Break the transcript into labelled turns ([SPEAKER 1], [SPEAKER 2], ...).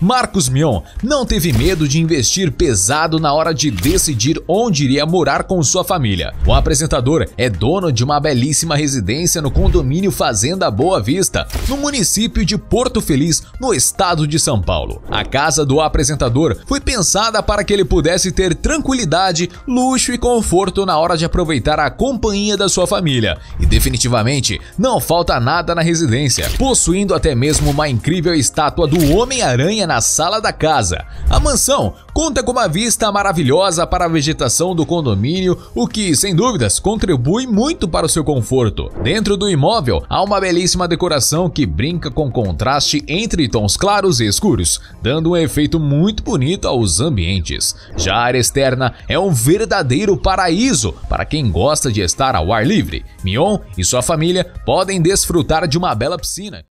[SPEAKER 1] Marcos Mion não teve medo de investir pesado na hora de decidir onde iria morar com sua família. O apresentador é dono de uma belíssima residência no condomínio Fazenda Boa Vista, no município de Porto Feliz, no estado de São Paulo. A casa do apresentador foi pensada para que ele pudesse ter tranquilidade, luxo e conforto na hora de aproveitar a companhia da sua família. E definitivamente não falta nada na residência, possuindo até mesmo uma incrível estátua do Homem-Aranha na sala da casa. A mansão conta com uma vista maravilhosa para a vegetação do condomínio, o que, sem dúvidas, contribui muito para o seu conforto. Dentro do imóvel há uma belíssima decoração que brinca com contraste entre tons claros e escuros, dando um efeito muito bonito aos ambientes. Já a área externa é um verdadeiro paraíso para quem gosta de estar ao ar livre. Mion e sua família podem desfrutar de uma bela piscina.